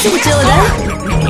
してちょうだ。い